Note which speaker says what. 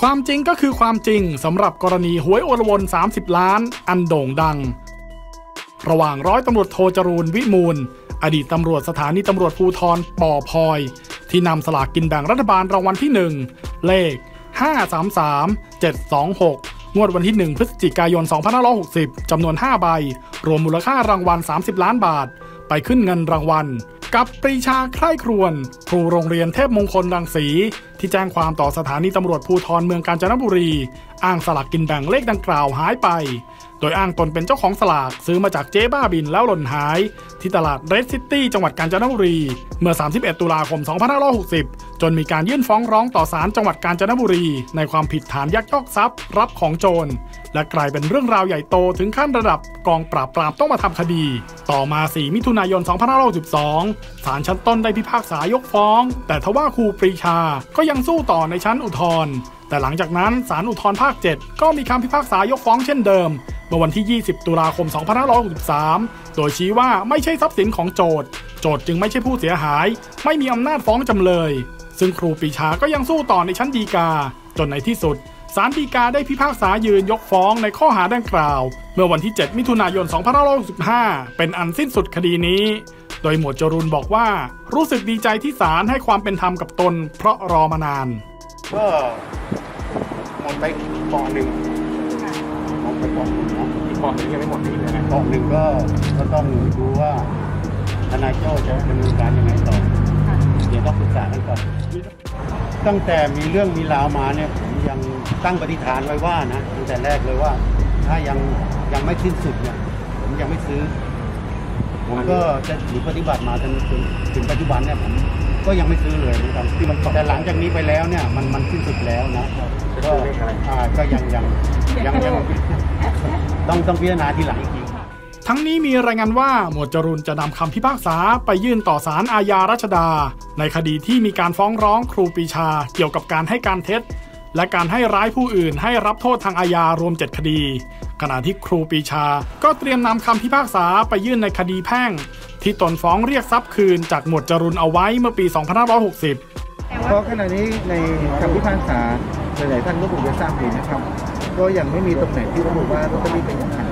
Speaker 1: ความจริงก็คือความจริงสำหรับกรณีหวยโอรวน 30 ล้าน อันโด่งดัง ระหว่างร้อยตำรวจโทจรูนวิมูล อดีตตำรวจสถานีตำรวจภูธรปอพอย ที่นำสลากกินแบ่งรัฐบาลรางวัลที่ 1 เลข 533 726 งวดวันที่ 1 พฤศจิกายน 2560 จำนวน 5 ใบ รวมมูลค่ารางวัล 30 ล้านบาท ไปขึ้นเงินรางวัล กับปรีชาใคร่ครวญครูโรงเรียนเทพมงคลรังสี ที่แจ้งความต่อสถานีตำรวจภูธรเมืองกาญจนบุรี อ้างสลากกินแบ่งเลขดังกล่าวหายไป โดยอ้างตนเป็นเจ้าของสลากซื้อมาจากเจ๊บ้าบินแล้วหล่นหาย ที่ตลาดเรดซิตี้จังหวัดกาญจนบุรี เมื่อ 31 ตุลาคม 2560 จนมีการยื่นฟ้องร้องต่อศาลจังหวัดกาญจนบุรี ในความผิดฐานยักยอกทรัพย์ รับของโจร และกลายเป็นเรื่องราวใหญ่โตถึงขั้นระดับกองปราบปรามต้องมาทำคดี ต่อมา 4 มิถุนายน 2562ศาลชั้นต้นได้พิพากษายกฟ้อง แต่ทว่าครูปรีชาก็ยังสู้ต่อในชั้นอุทธรณ์แต่หลังจากนั้นศาลอุทธรณ์ภาค 7 ก็มีคำพิพากษายกฟ้องเช่นเดิม เมื่อวันที่ 20 ตุลาคม 2563 โดยชี้ว่าไม่ใช่ทรัพย์สินของโจทย์โจทย์จึงไม่ใช่ผู้เสียหาย ไม่มีอำนาจฟ้องจำเลย ซึ่งครูปีชาก็ยังสู้ต่อในชั้นฎีกา จนในที่สุดศาลฎีกาได้พิพากษายืนยกฟ้องในข้อหาดังกล่าว เมื่อวันที่ 7 มิถุนายน 2565 เป็นอันสิ้นสุดคดีนี้ โดยหมวดจรูนบอกว่า รู้สึกดีใจที่ศาลให้ความเป็นธรรมกับตน เพราะรอมานาน
Speaker 2: ก็หมดไปกองหนึ่งหมดไปกองหนึ่งนะ
Speaker 3: อีกกองหนึงยังไม่หมดนี่เลยนะ
Speaker 2: กองหนึ่งก็ก็ต้องดูว่าทนายโจ้จะดำเนินการยังไงต่อเดี๋ยวต้องปรึกษากันก่อนตั้งแต่มีเรื่องมีราวมาเนี่ยผมยังตั้งปฏิฐานไว้ว่านะตั้งแต่แรกเลยว่า ถ้ายังยังไม่สิ้นสุดเนี่ยผมยังไม่ซื้อ ผมก็จะถือปฏิบัติมาจนถึงถึงปัจจุบันเนี่ยผมก็ยังไม่ซื้อเลยเหมือนกันที่มันแต่หลังจากนี้ไปแล้วเนี่ยมันมันสิ้นสุดแล้วนะก็อ่าก็ยังยังยังยังต้องต้องพิจารณาทีหลังอีกที
Speaker 1: ทั้งนี้มีรายงานว่าหมวดจรูนจะนำคำพิพากษาไปยื่นต่อศาลอาญารัชดา ในคดีที่มีการฟ้องร้องครูปีชาเกี่ยวกับการให้การเท็จ และการให้ร้ายผู้อื่นให้รับโทษทางอาญารวม 7 คดี ขณะที่ครูปีชา ก็เตรียมนำคำพิพากษาไปยื่นในคดีแพ่ง ที่ตนฟ้องเรียกทรัพย์คืนจากหมวดจรุนเอาไว้เมื่อปี 2560
Speaker 4: เพราะขณะนี้ในคำพิพากษาหลายๆท่านก็คงจะทราบดีนะครับก็ยังไม่มีตำแหน่งที่ระบุว่าลอตเตอรี่เป็นของใคร